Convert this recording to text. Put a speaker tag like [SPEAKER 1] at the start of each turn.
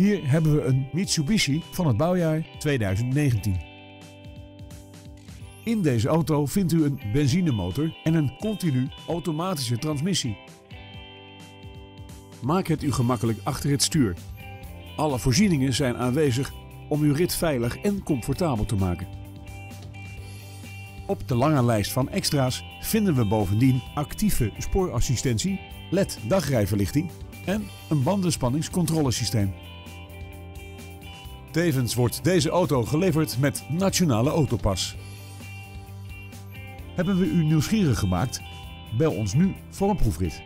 [SPEAKER 1] Hier hebben we een Mitsubishi van het bouwjaar 2019. In deze auto vindt u een benzinemotor en een continu automatische transmissie. Maak het u gemakkelijk achter het stuur. Alle voorzieningen zijn aanwezig om uw rit veilig en comfortabel te maken. Op de lange lijst van extra's vinden we bovendien actieve spoorassistentie, LED dagrijverlichting en een bandenspanningscontrolesysteem. Tevens wordt deze auto geleverd met Nationale Autopas. Hebben we u nieuwsgierig gemaakt? Bel ons nu voor een proefrit.